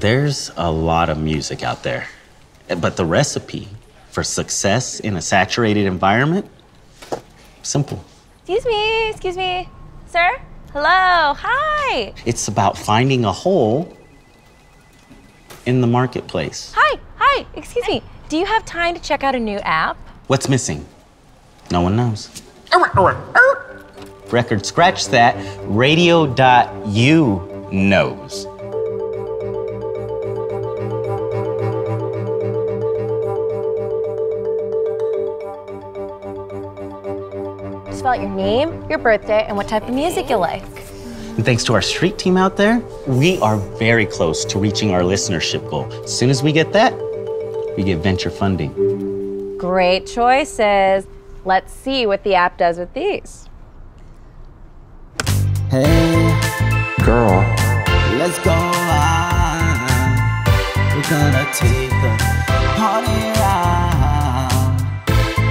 There's a lot of music out there, but the recipe for success in a saturated environment, simple. Excuse me, excuse me. Sir? Hello, hi. It's about finding a hole in the marketplace. Hi, hi, excuse me. Do you have time to check out a new app? What's missing? No one knows. Record scratch that. Radio.YOU knows. Spell out your name, your birthday, and what type of music you like. And thanks to our street team out there, we are very close to reaching our listenership goal. As soon as we get that, we get venture funding. Great choices. Let's see what the app does with these. Hey, Girl, let's go on. We're gonna take the party around.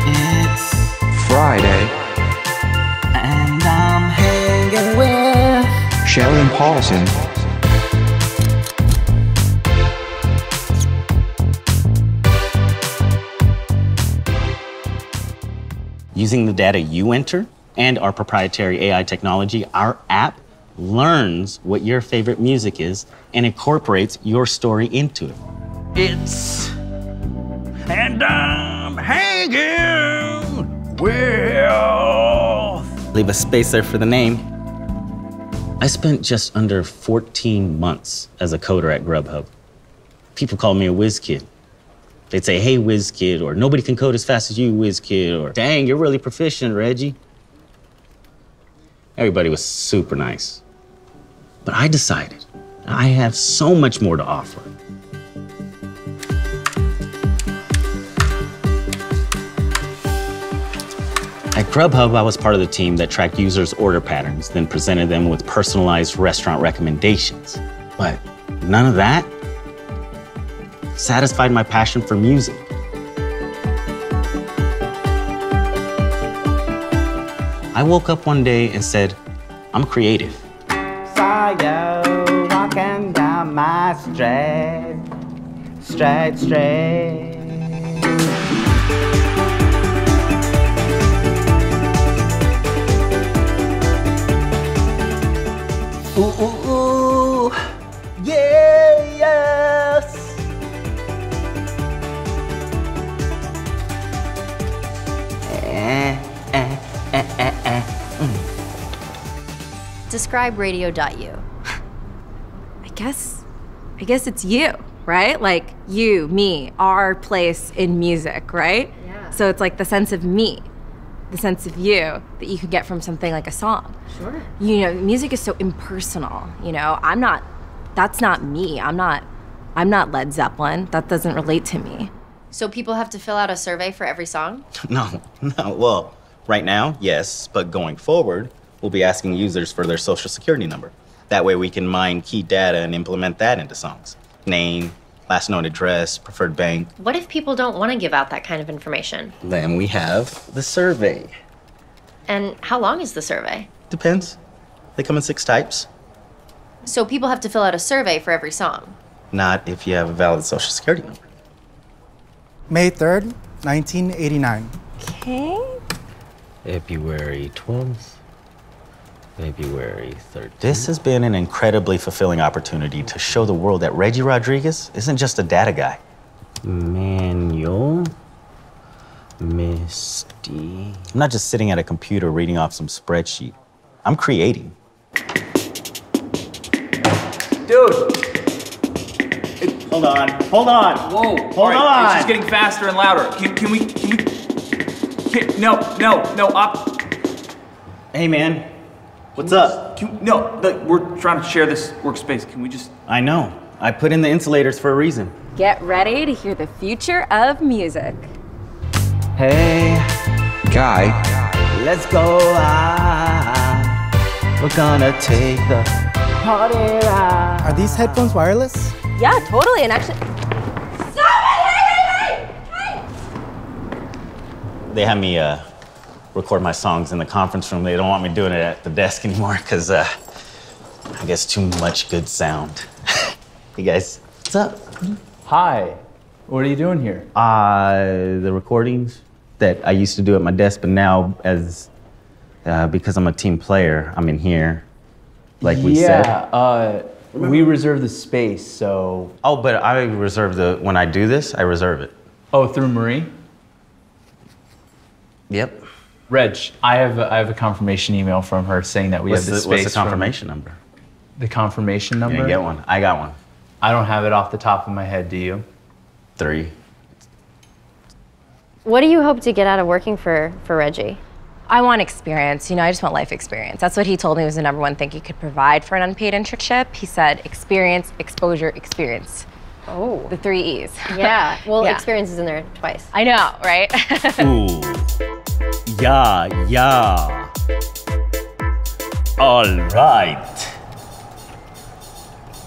It's Friday, Paulson. Using the data you enter and our proprietary AI technology, our app learns what your favorite music is and incorporates your story into it. It's and I'm hanging with. Leave a space there for the name. I spent just under 14 months as a coder at Grubhub. People call me a whiz kid. They'd say, hey, whiz kid, or nobody can code as fast as you, whiz kid, or dang, you're really proficient, Reggie. Everybody was super nice. But I decided I have so much more to offer. At Grubhub, I was part of the team that tracked users' order patterns, then presented them with personalized restaurant recommendations. But none of that satisfied my passion for music. I woke up one day and said, I'm creative. Saw you walking down my street, straight, straight. Describe radio.YOU. I guess, I guess it's you, right? Like you, me, our place in music, right? Yeah. So it's like the sense of me, the sense of you that you could get from something like a song. Sure. You know, music is so impersonal. You know, I'm not. That's not me. I'm not. I'm not Led Zeppelin. That doesn't relate to me. So people have to fill out a survey for every song? No, no, well, right now, yes, but going forward, we'll be asking users for their social security number. That way we can mine key data and implement that into songs. Name, last known address, preferred bank. What if people don't want to give out that kind of information? Then we have the survey. And how long is the survey? Depends. They come in six types. So people have to fill out a survey for every song. Not if you have a valid social security number. May 3rd, 1989. Okay. February 12th, February 13th. This has been an incredibly fulfilling opportunity to show the world that Reggie Rodriguez isn't just a data guy. Manual Misty. I'm not just sitting at a computer reading off some spreadsheet. I'm creating. Dude. Hold on, hold on. Whoa. Hold All right, on. It's just getting faster and louder. Can, can we? Can we? Can, no, no, no. Up. Hey, man. What's up? Can, no, the, we're trying to share this workspace. Can we just? I know. I put in the insulators for a reason. Get ready to hear the future of music. Hey, Guy, let's go on. We're gonna take the party around. Are these headphones wireless? Yeah, totally. And actually, stop it! hey, hey! They have me uh, record my songs in the conference room. They don't want me doing it at the desk anymore because uh, I guess too much good sound. hey guys, What's up? Hi. What are you doing here? Uh, the recordings that I used to do at my desk, but now as uh, because I'm a team player, I'm in here. Like we yeah, said. uh, we reserve the space, so. Oh, but I reserve the when I do this, I reserve it. Oh, through Marie? Yep. Reg, I have a, I have a confirmation email from her saying that we What's have the, the space. what's the from- confirmation number? the confirmation You number? didn't get one. I got one. I don't have it off the top of my head, do you? Three. What do you hope to get out of working for, for Reggie? I want experience. You know, I just want life experience. That's what he told me was the number one thing he could provide for an unpaid internship. He said experience, exposure, experience. Oh. The three E's. Yeah. Well, Yeah. experience is in there twice. I know, right? Ooh. Yeah, yeah. All right.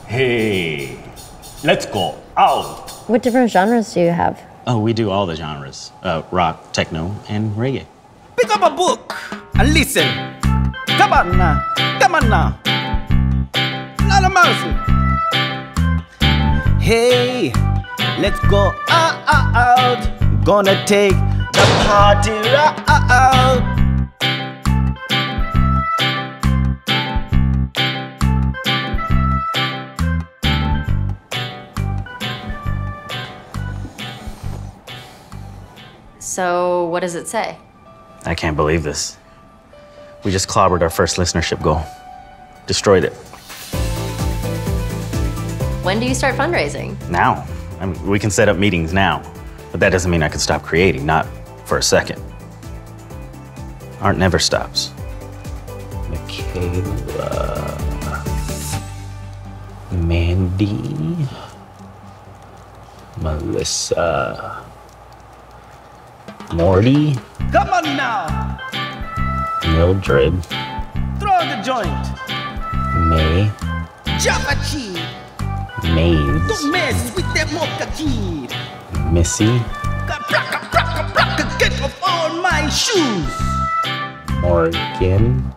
Hey, let's go out. What different genres do you have? Oh, we do all the genres uh, rock, techno, and reggae. Pick up a book and listen. Come on now. Come on now. Not a mercy. Hey, let's go out, out, out. Gonna take the party right out. So, what does it say? I can't believe this. We just clobbered our first listenership goal, destroyed it. When do you start fundraising? Now, I mean, we can set up meetings now, but that doesn't mean I can stop creating, not for a second. Art never stops. Michaela. Mandy. Melissa. Morty. Come on now. Mildred. Throw the joint. May. Java cheese. Maves. Don't mess with that mocha kid. Missy. Braka, braka, braka, get off all my shoes. Morgan.